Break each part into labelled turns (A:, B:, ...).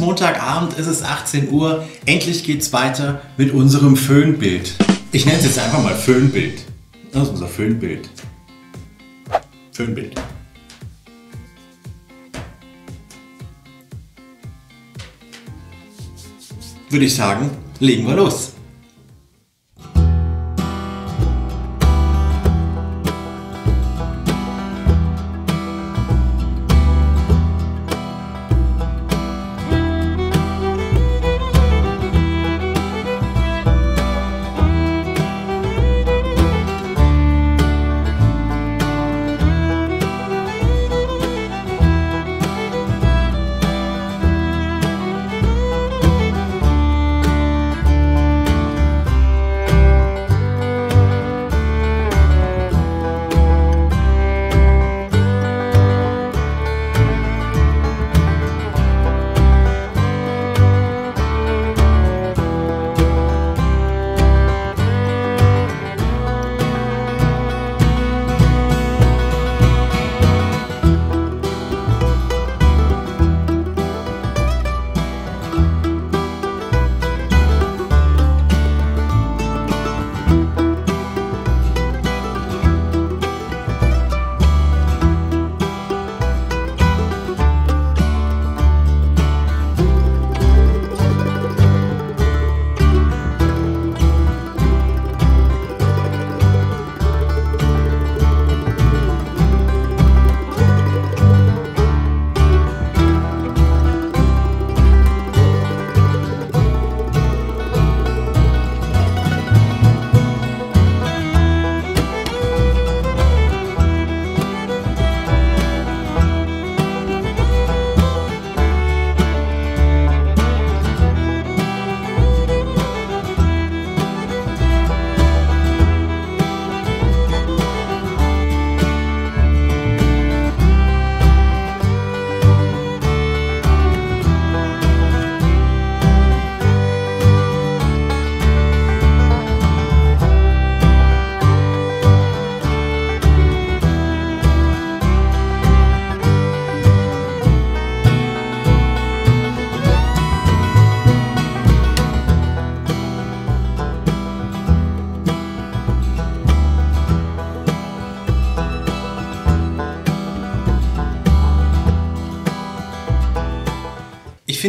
A: Ist Montagabend, es ist 18 Uhr. Endlich geht's weiter mit unserem Föhnbild. Ich nenne es jetzt einfach mal Föhnbild. Das ist unser Föhnbild. Föhnbild. Würde ich sagen, legen wir los.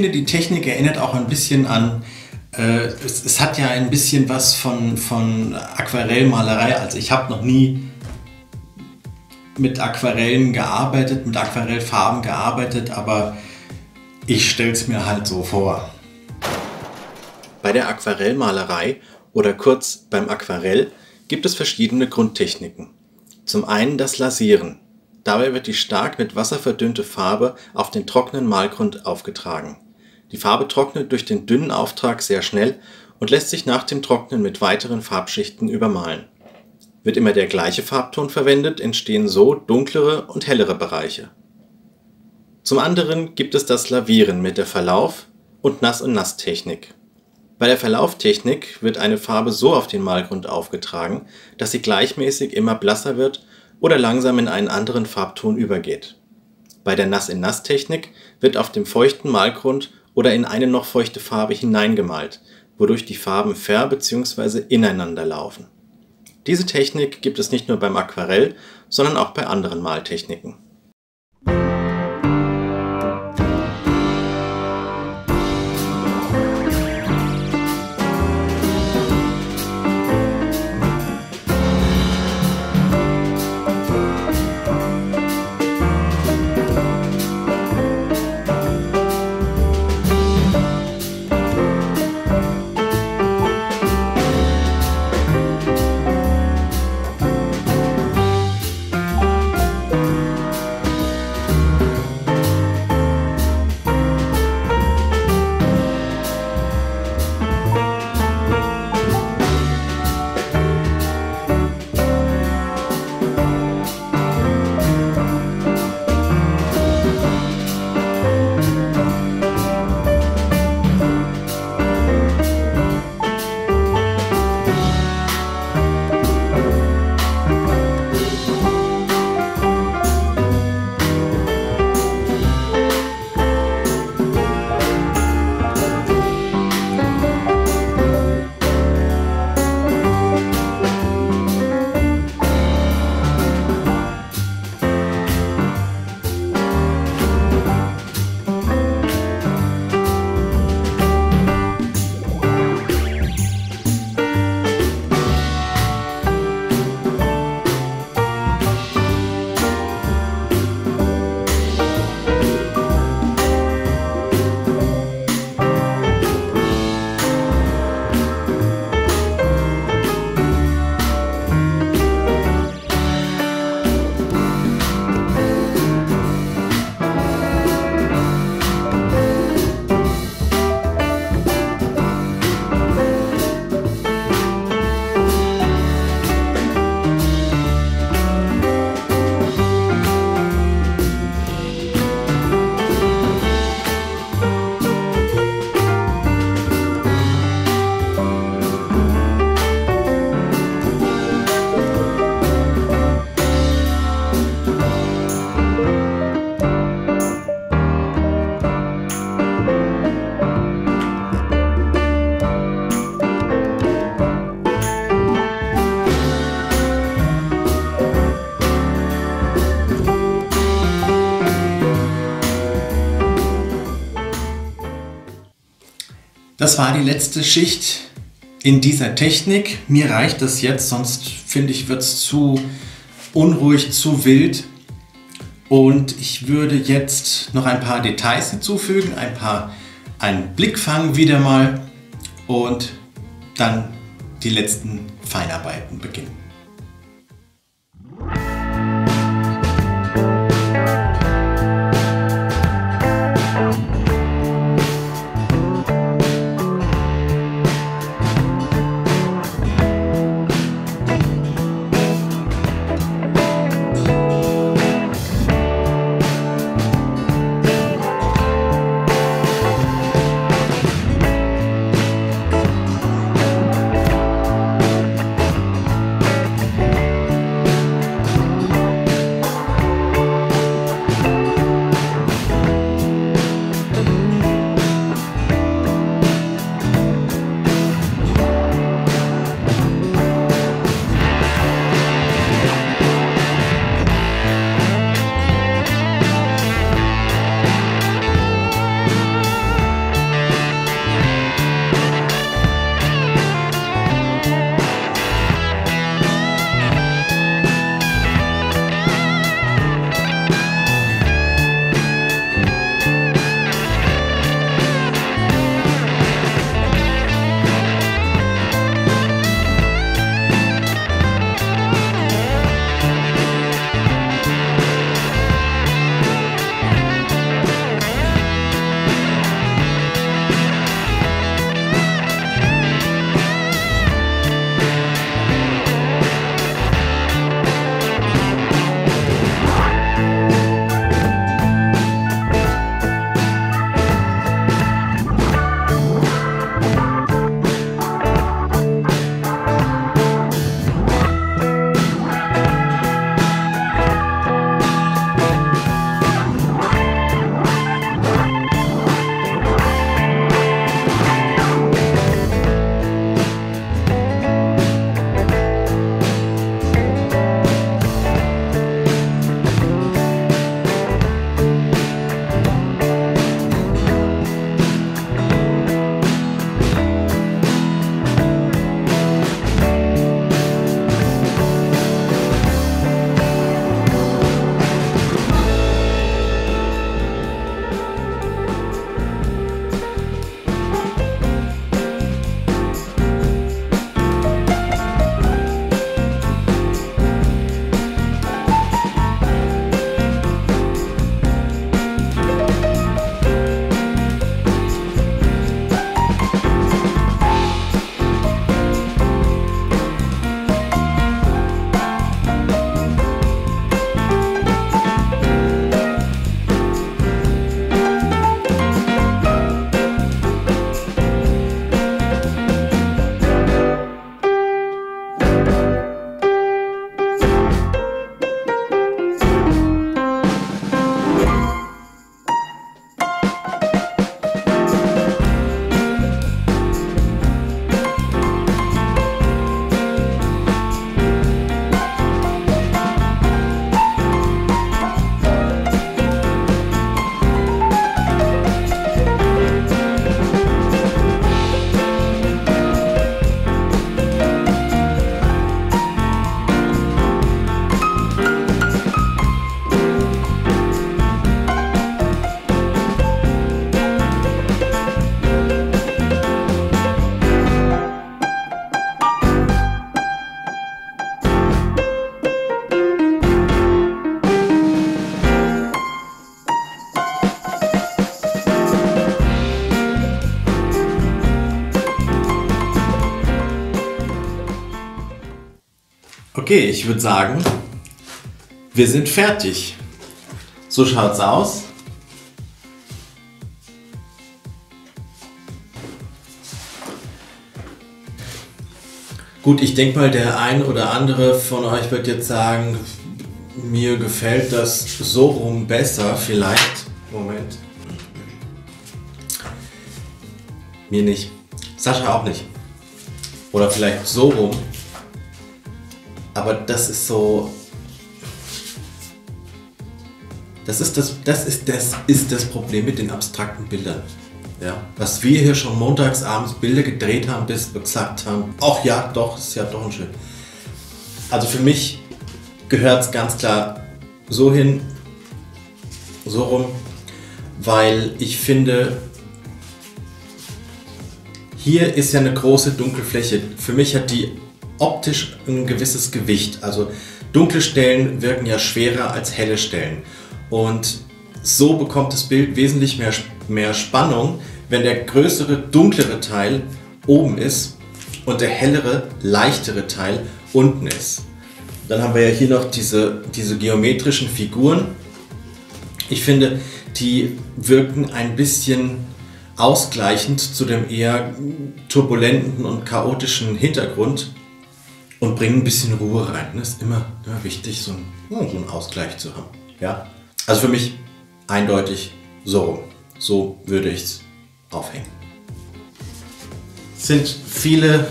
A: Finde, die Technik erinnert auch ein bisschen an, äh, es, es, hat ja ein bisschen was von, von Aquarellmalerei. Also ich habe noch nie mit Aquarellen gearbeitet, mit Aquarellfarben gearbeitet, aber ich stelle es mir halt so vor. Bei der Aquarellmalerei oder kurz beim Aquarell gibt es verschiedene Grundtechniken. Zum einen das Lasieren. Dabei wird die stark mit Wasser verdünnte Farbe auf den trockenen Malgrund aufgetragen. Die Farbe trocknet durch den dünnen Auftrag sehr schnell und lässt sich nach dem Trocknen mit weiteren Farbschichten übermalen. Wird immer der gleiche Farbton verwendet, entstehen so dunklere und hellere Bereiche. Zum anderen gibt es das Lavieren mit der Verlauf und Nass und Nasstechnik. Bei der Verlauftechnik wird eine Farbe so auf den Malgrund aufgetragen, dass sie gleichmäßig immer blasser wird oder langsam in einen anderen Farbton übergeht. Bei der Nass-in-Nass-Technik wird auf dem feuchten Malgrund oder in eine noch feuchte Farbe hineingemalt, wodurch die Farben ver bzw. ineinander laufen. Diese Technik gibt es nicht nur beim Aquarell, sondern auch bei anderen Maltechniken Das war die letzte Schicht in dieser Technik. Mir reicht das jetzt, sonst finde ich, wird es zu unruhig, zu wild. Und ich würde jetzt noch ein paar Details hinzufügen, ein paar einen Blickfang wieder mal und dann die letzten Feinarbeiten beginnen. Okay, ich würde sagen, wir sind fertig. So schaut's aus. Gut, ich denke mal, der ein oder andere von euch wird jetzt sagen, mir gefällt das so rum besser, vielleicht. Moment. Mir nicht. Sascha auch nicht. Oder vielleicht so rum. Aber das ist so. Das ist das, das, ist, das ist das Problem mit den abstrakten Bildern. Ja, dass wir hier schon montags abends Bilder gedreht haben, bis wir gesagt haben, ach ja, doch, ist ja doch ein schön. Also für mich gehört es ganz klar so hin, so rum, weil ich finde, hier ist ja eine große dunkle Fläche. Für mich hat die optisch ein gewisses Gewicht. Also dunkle Stellen wirken ja schwerer als helle Stellen. Und so bekommt das Bild wesentlich mehr, mehr Spannung, wenn der größere, dunklere Teil oben ist und der hellere, leichtere Teil unten ist. Dann haben wir ja hier noch diese, diese geometrischen Figuren. Ich finde, die wirken ein bisschen ausgleichend zu dem eher turbulenten und chaotischen Hintergrund und bringen ein bisschen Ruhe rein. Das ist immer, immer wichtig, so einen, so einen Ausgleich zu haben. Ja? Also für mich eindeutig so. So würde ich es aufhängen. Es sind viele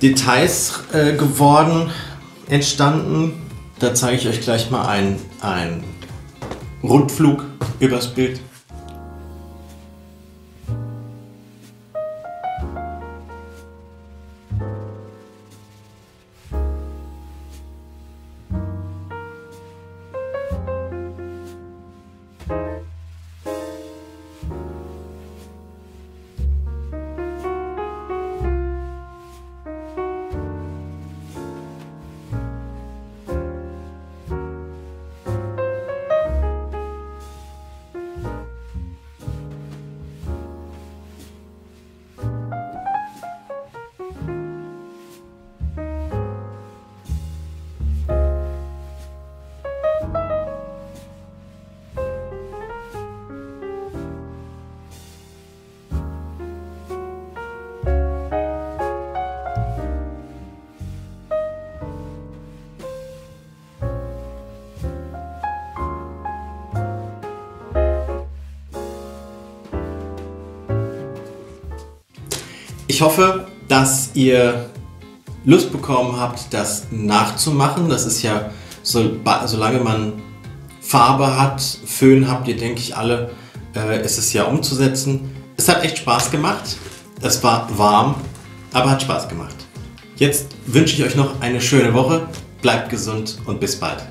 A: Details äh, geworden, entstanden. Da zeige ich euch gleich mal einen Rundflug übers Bild. Ich hoffe, dass ihr Lust bekommen habt, das nachzumachen. Das ist ja, so, solange man Farbe hat, Föhn habt ihr, denke ich, alle, äh, ist es ja umzusetzen. Es hat echt Spaß gemacht. Es war warm, aber hat Spaß gemacht. Jetzt wünsche ich euch noch eine schöne Woche. Bleibt gesund und bis bald.